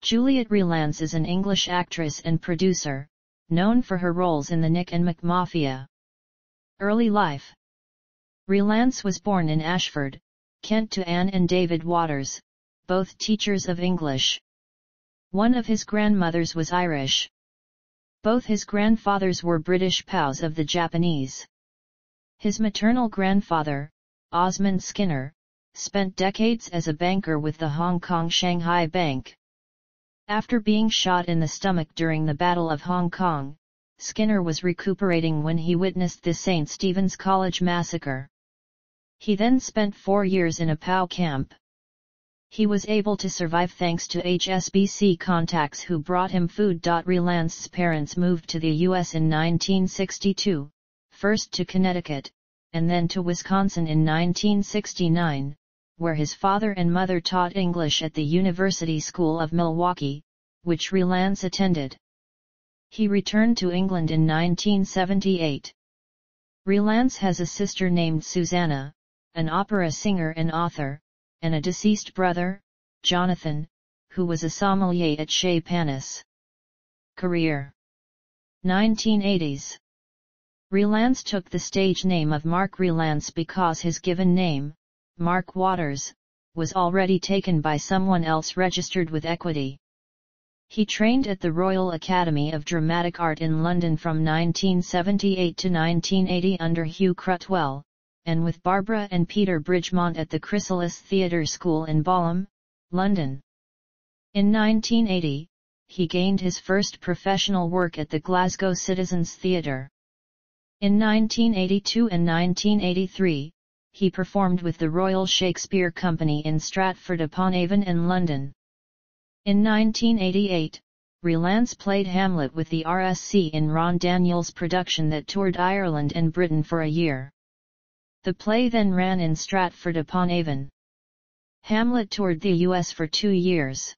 Juliet Rylance is an English actress and producer, known for her roles in the Knick and McMafia. Early life Rylance was born in Ashford, Kent to Anne and David Waters, both teachers of English. One of his grandmothers was Irish. Both his grandfathers were British POWs of the Japanese. His maternal grandfather, Osmond Skinner, spent decades as a banker with the Hong Kong Shanghai Bank. After being shot in the stomach during the Battle of Hong Kong, Skinner was recuperating when he witnessed the St. Stephen's College massacre. He then spent four years in a POW camp. He was able to survive thanks to HSBC contacts who brought him food. Rylance's parents moved to the U.S. in 1962, first to Connecticut, and then to Wisconsin in 1969, where his father and mother taught English at the University School of Milwaukee, which Rylance attended. He returned to England in 1978. Rylance has a sister named Susanna, an opera singer and author, and a deceased brother, Jonathan, who was a sommelier at Chez Panisse. Career 1980s Rylance took the stage name of Mark Relance because his given name, Mark Waters, was already taken by someone else registered with Equity. He trained at the Royal Academy of Dramatic Art in London from 1978 to 1980 under Hugh Cruttwell, and with Barbara and Peter Bridgmont at the Chrysalis Theatre School in Balham, London. In 1980, he gained his first professional work at the Glasgow Citizens Theatre. In 1982 and 1983, he performed with the Royal Shakespeare Company in Stratford-upon-Avon and London. In 1988, Rylance played Hamlet with the RSC in Ron Daniels' production that toured Ireland and Britain for a year. The play then ran in Stratford-upon-Avon. Hamlet toured the US for two years.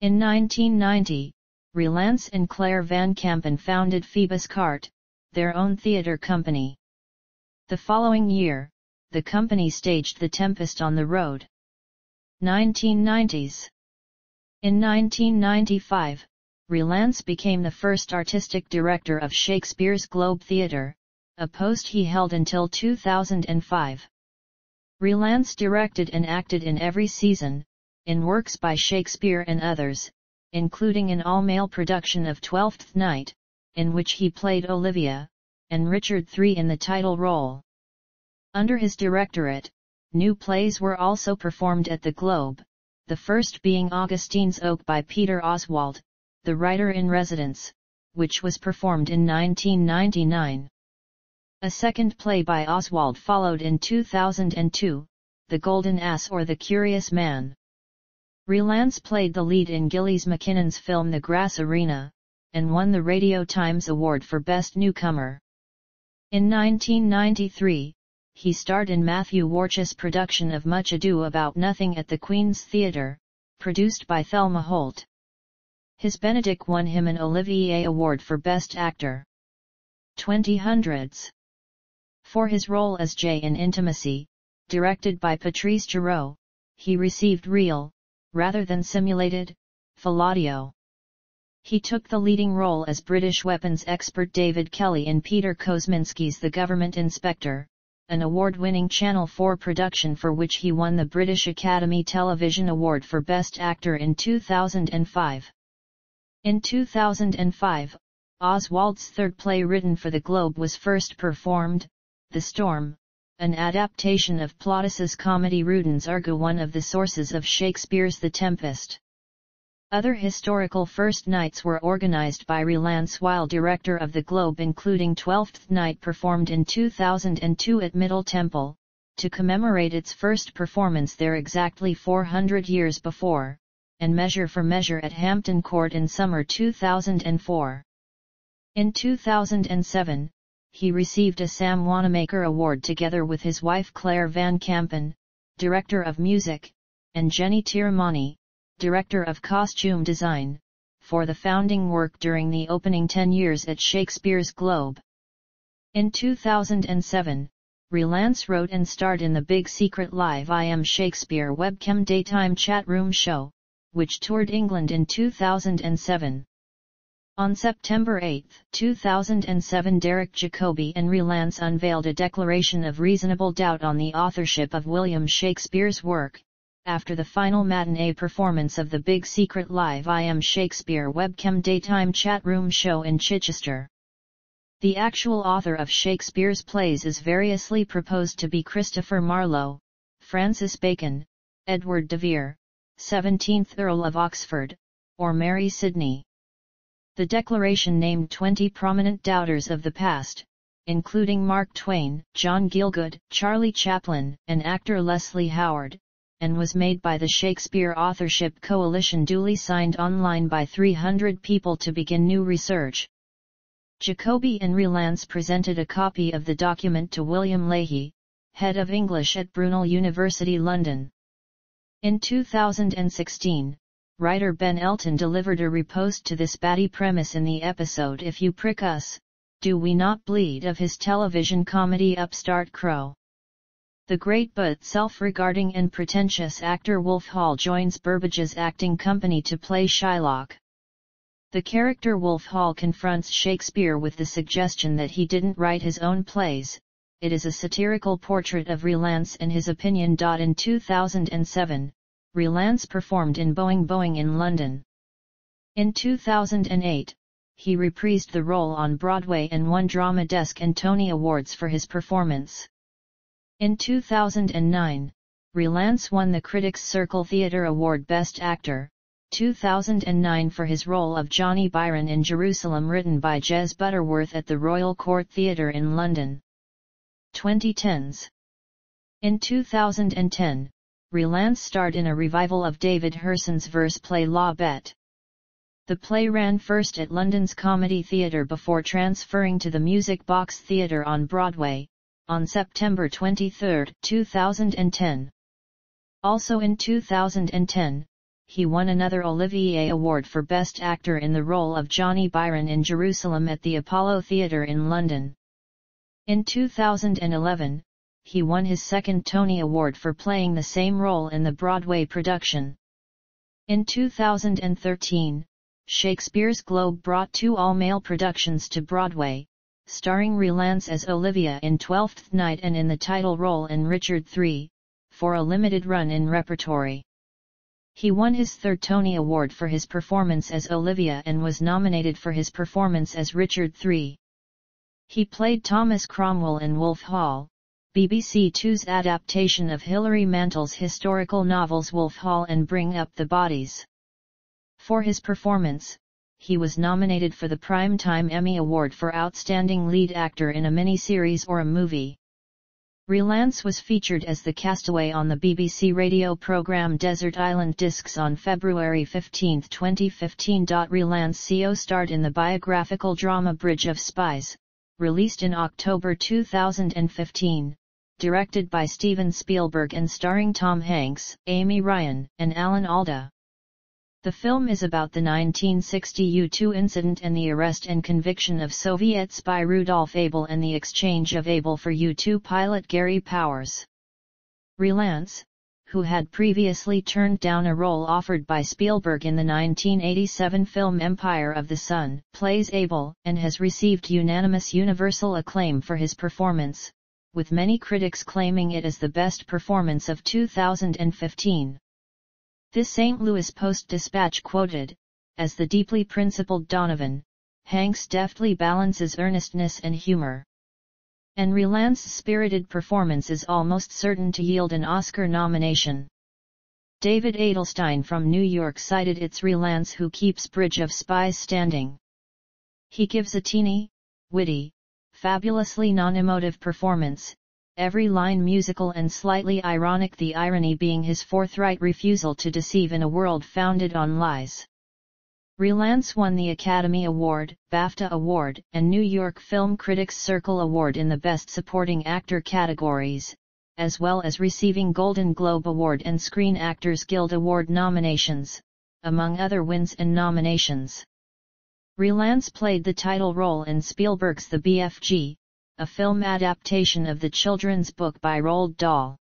In 1990, Rylance and Claire Van Kampen founded Phoebus Cart, their own theatre company. The following year, the company staged The Tempest on the Road. 1990s In 1995, Rylance became the first artistic director of Shakespeare's Globe Theatre, a post he held until 2005. Rylance directed and acted in every season, in works by Shakespeare and others, including an all-male production of Twelfth Night, in which he played Olivia, and Richard III in the title role. Under his directorate, new plays were also performed at the Globe, the first being Augustine's Oak by Peter Oswald, the writer-in-residence, which was performed in 1999. A second play by Oswald followed in 2002, The Golden Ass or The Curious Man. Rylance played the lead in Gillies MacKinnon's film The Grass Arena, and won the Radio Times Award for Best Newcomer. In 1993, he starred in Matthew Warchus' production of Much Ado About Nothing at the Queen's Theatre, produced by Thelma Holt. His Benedick won him an Olivier Award for Best Actor. 2000s For his role as Jay in Intimacy, directed by Patrice Giraud, he received real, rather than simulated, fellatio. He took the leading role as British weapons expert David Kelly in Peter Kosminsky's The Government Inspector, an award-winning Channel 4 production for which he won the British Academy Television Award for Best Actor in 2005. In 2005, Oswald's third play written for the Globe was first performed, The Storm, an adaptation of Plautus's comedy Rudens Erga one of the sources of Shakespeare's The Tempest. Other historical first nights were organized by Rylance while director of the Globe including Twelfth Night performed in 2002 at Middle Temple, to commemorate its first performance there exactly 400 years before, and Measure for Measure at Hampton Court in summer 2004. In 2007, he received a Sam Wanamaker Award together with his wife Claire Van Kampen, Director of Music, and Jenny Tiramani, Director of Costume Design, for the founding work during the opening 10 years at Shakespeare's Globe. In 2007, Rylance wrote and starred in the Big Secret Live I Am Shakespeare webcam daytime chat room show, which toured England in 2007. On September 8, 2007 Derek Jacobi and Rylance unveiled a declaration of reasonable doubt on the authorship of William Shakespeare's work, after the final matinee performance of the Big Secret Live I Am Shakespeare webcam daytime chat room show in Chichester. The actual author of Shakespeare's plays is variously proposed to be Christopher Marlowe, Francis Bacon, Edward de Vere, 17th Earl of Oxford, or Mary Sidney. The declaration named 20 prominent doubters of the past, including Mark Twain, John Gielgud, Charlie Chaplin, and actor Leslie Howard, and was made by the Shakespeare Authorship Coalition duly signed online by 300 people to begin new research. Jacobi and Rylance presented a copy of the document to William Leahy, head of English at Brunel University London. In 2016, writer Ben Elton delivered a riposte to this batty premise in the episode If You Prick Us, Do We Not Bleed of his television comedy Upstart Crow. The great but self-regarding and pretentious actor Wolf Hall joins Burbage's acting company to play Shylock. The character Wolf Hall confronts Shakespeare with the suggestion that he didn't write his own plays, it is a satirical portrait of Rylance and his opinion. In 2007, Rylance performed in Boeing Boeing in London. In 2008, he reprised the role on Broadway and won Drama Desk and Tony Awards for his performance. In 2009, Rylance won the Critics Circle Theatre Award Best Actor, 2009 for his role of Johnny Byron in Jerusalem written by Jez Butterworth at the Royal Court Theatre in London. 2010s In 2010, Rylance starred in a revival of David Hirson's verse play La Bête. The play ran first at London's Comedy Theatre before transferring to the Music Box Theatre on Broadway, on September 23, 2010. Also in 2010, he won another Olivier Award for Best Actor in the role of Johnny Byron in Jerusalem at the Apollo Theatre in London. In 2011, he won his second Tony Award for playing the same role in the Broadway production. In 2013, Shakespeare's Globe brought two all-male productions to Broadway, starring Rylance as Olivia in Twelfth Night and in the title role in Richard III, for a limited run in repertory. He won his third Tony Award for his performance as Olivia and was nominated for his performance as Richard III. He played Thomas Cromwell in Wolf Hall, BBC Two's adaptation of Hilary Mantel's historical novels Wolf Hall and Bring Up the Bodies. For his performance, he was nominated for the Primetime Emmy Award for Outstanding Lead Actor in a Miniseries or a Movie. Rylance was featured as the castaway on the BBC radio programme Desert Island Discs on February 15, 2015. Rylance co starred in the biographical drama Bridge of Spies, released in October 2015, directed by Steven Spielberg and starring Tom Hanks, Amy Ryan, and Alan Alda. The film is about the 1960 U-2 incident and the arrest and conviction of Soviet spy Rudolf Abel and the exchange of Abel for U-2 pilot Gary Powers. Rylance, who had previously turned down a role offered by Spielberg in the 1987 film Empire of the Sun, plays Abel, and has received unanimous universal acclaim for his performance, with many critics claiming it as the best performance of 2015. This St. Louis Post-Dispatch quoted, as the deeply principled Donovan, Hanks deftly balances earnestness and humor. And Rylance's spirited performance is almost certain to yield an Oscar nomination. David Edelstein from New York cited it's Rylance who keeps Bridge of Spies standing. He gives a teeny, witty, fabulously non-emotive performance, every line musical and slightly ironic the irony being his forthright refusal to deceive in a world founded on lies. Rylance won the Academy Award, BAFTA Award, and New York Film Critics Circle Award in the Best Supporting Actor categories, as well as receiving Golden Globe Award and Screen Actors Guild Award nominations, among other wins and nominations. Rylance played the title role in Spielberg's The BFG, a film adaptation of the children's book by Roald Dahl.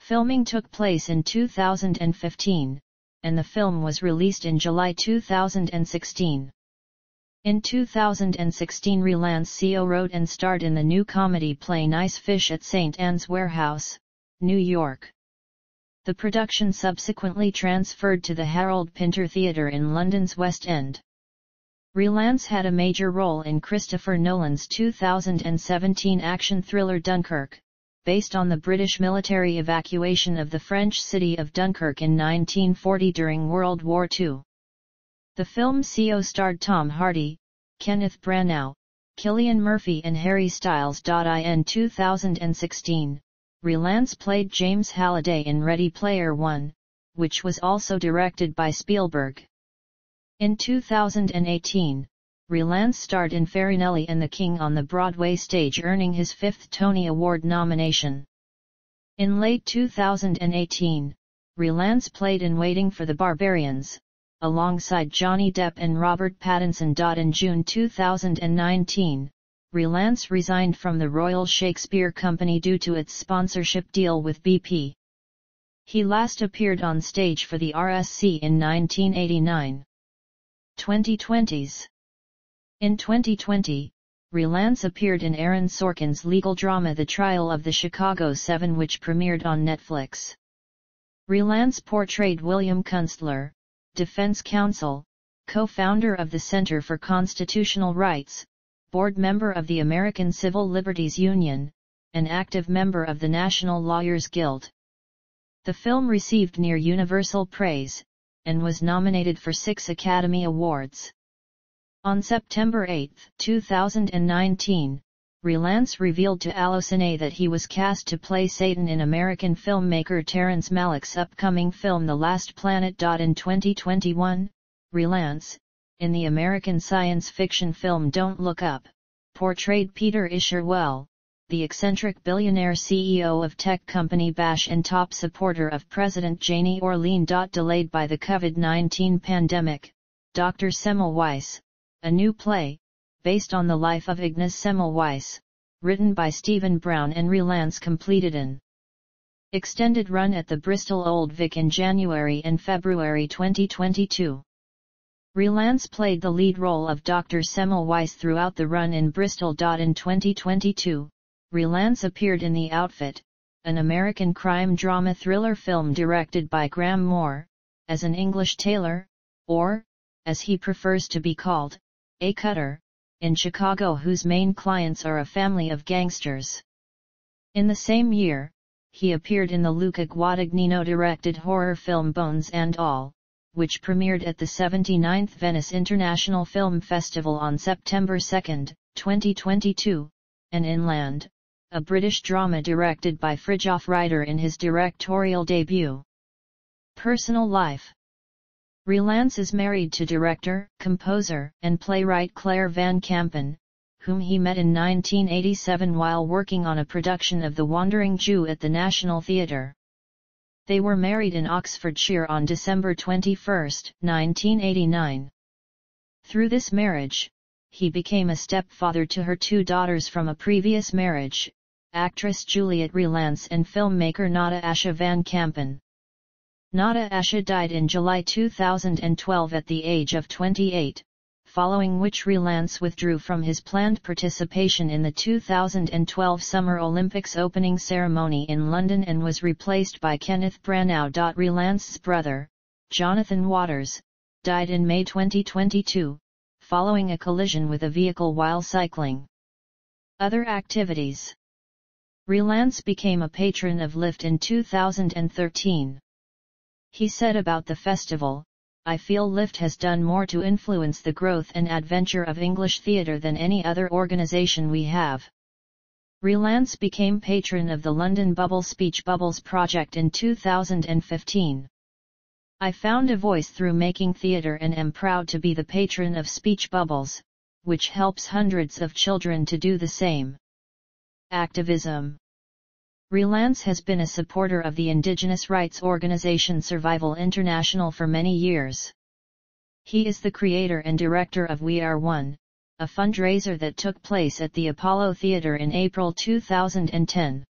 Filming took place in 2015, and the film was released in July 2016. In 2016 Rylance Co wrote and starred in the new comedy play Nice Fish at St. Anne's Warehouse, New York. The production subsequently transferred to the Harold Pinter Theatre in London's West End. Rylance had a major role in Christopher Nolan's 2017 action thriller Dunkirk, based on the British military evacuation of the French city of Dunkirk in 1940 during World War II. The film CO starred Tom Hardy, Kenneth Branagh, Cillian Murphy and Harry Styles. In 2016, Rylance played James Halliday in Ready Player One, which was also directed by Spielberg. In 2018, Rylance starred in Farinelli and the King on the Broadway stage earning his fifth Tony Award nomination. In late 2018, Rylance played in Waiting for the Barbarians, alongside Johnny Depp and Robert Pattinson. In June 2019, Rylance resigned from the Royal Shakespeare Company due to its sponsorship deal with BP. He last appeared on stage for the RSC in 1989. 2020s In 2020, Rylance appeared in Aaron Sorkin's legal drama The Trial of the Chicago Seven which premiered on Netflix. Rylance portrayed William Kunstler, defense counsel, co-founder of the Center for Constitutional Rights, board member of the American Civil Liberties Union, an active member of the National Lawyers Guild. The film received near universal praise, and was nominated for six Academy Awards. On September 8, 2019, Rylance revealed to Allociné that he was cast to play Satan in American filmmaker Terrence Malick's upcoming film The Last Planet. In 2021, Rylance, in the American science fiction film Don't Look Up, portrayed Peter Isherwell, the eccentric billionaire CEO of tech company Bash and top supporter of President Janie Orlean. Delayed by the COVID-19 pandemic, Dr. Semmelweis, a new play, based on the life of Ignaz Semmelweis, written by Stephen Brown and Rylance completed an extended run at the Bristol Old Vic in January and February 2022. Rylance played the lead role of Dr. Semmelweis throughout the run in Bristol. In 2022, Rylance appeared in The Outfit, an American crime drama thriller film directed by Graham Moore, as an English tailor, or, as he prefers to be called, a cutter, in Chicago whose main clients are a family of gangsters. In the same year, he appeared in the Luca Guadagnino directed horror film Bones and All, which premiered at the 79th Venice International Film Festival on September 2, 2022, and Inland, a British drama directed by Fridtjof Ryder in his directorial debut. Personal life Rylance is married to director, composer, and playwright Claire Van Kampen, whom he met in 1987 while working on a production of The Wandering Jew at the National Theatre. They were married in Oxfordshire on December 21, 1989. Through this marriage, he became a stepfather to her two daughters from a previous marriage, actress Juliet Rylance and filmmaker Nada Asha Van Kampen. Nada Asha died in July 2012 at the age of 28, following which Rylance withdrew from his planned participation in the 2012 Summer Olympics opening ceremony in London and was replaced by Kenneth Branagh. Rylance's brother, Jonathan Waters, died in May 2022, following a collision with a vehicle while cycling. Other activities Rylance became a patron of LIFT in 2013. He said about the festival, I feel LIFT has done more to influence the growth and adventure of English theatre than any other organisation we have. Rylance became patron of the London Bubble Speech Bubbles project in 2015. I found a voice through making theatre and am proud to be the patron of Speech Bubbles, which helps hundreds of children to do the same. Activism Rylance has been a supporter of the indigenous rights organization Survival International for many years. He is the creator and director of We Are One, a fundraiser that took place at the Apollo Theatre in April 2010.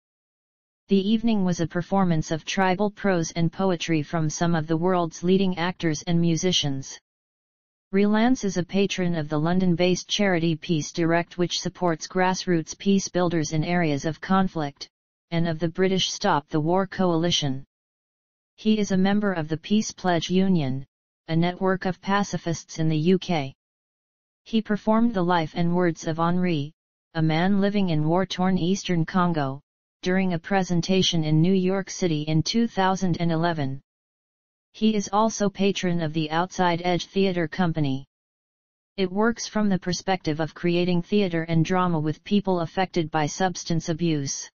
The evening was a performance of tribal prose and poetry from some of the world's leading actors and musicians. Rylance is a patron of the London-based charity Peace Direct which supports grassroots peace builders in areas of conflict, and of the British Stop the War Coalition. He is a member of the Peace Pledge Union, a network of pacifists in the UK. He performed the life and words of Henri, a man living in war-torn eastern Congo, during a presentation in New York City in 2011. He is also patron of the Outside Edge Theatre Company. It works from the perspective of creating theatre and drama with people affected by substance abuse.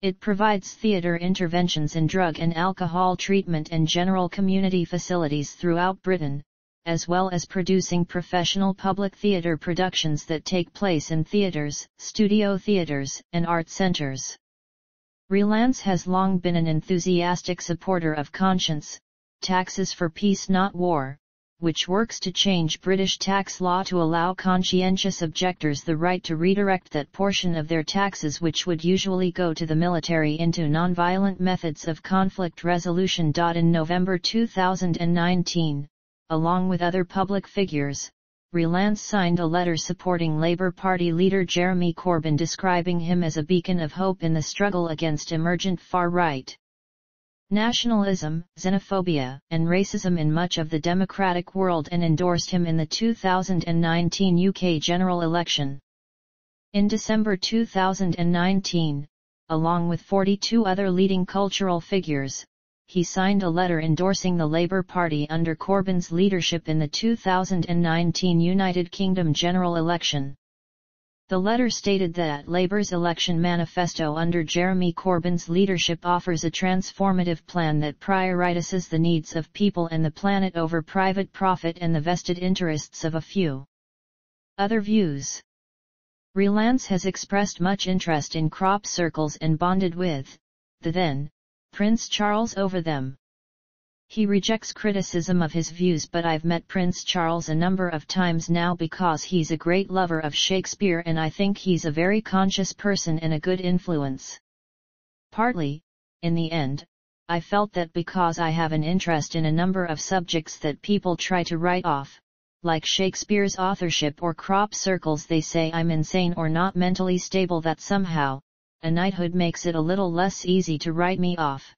It provides theatre interventions in drug and alcohol treatment and general community facilities throughout Britain, as well as producing professional public theatre productions that take place in theatres, studio theatres, and art centres. Rylance has long been an enthusiastic supporter of conscience, taxes for peace not war, which works to change British tax law to allow conscientious objectors the right to redirect that portion of their taxes which would usually go to the military into nonviolent methods of conflict resolution. In November 2019, along with other public figures, Rylance signed a letter supporting Labour Party leader Jeremy Corbyn describing him as a beacon of hope in the struggle against emergent far-right nationalism, xenophobia, and racism in much of the democratic world and endorsed him in the 2019 UK general election. In December 2019, along with 42 other leading cultural figures, he signed a letter endorsing the Labour Party under Corbyn's leadership in the 2019 United Kingdom general election. The letter stated that Labour's election manifesto under Jeremy Corbyn's leadership offers a transformative plan that prioritizes the needs of people and the planet over private profit and the vested interests of a few. Other views Rylance has expressed much interest in crop circles and bonded with, the then, Prince Charles over them. He rejects criticism of his views but I've met Prince Charles a number of times now because he's a great lover of Shakespeare and I think he's a very conscious person and a good influence. Partly, in the end, I felt that because I have an interest in a number of subjects that people try to write off, like Shakespeare's authorship or crop circles they say I'm insane or not mentally stable that somehow, a knighthood makes it a little less easy to write me off.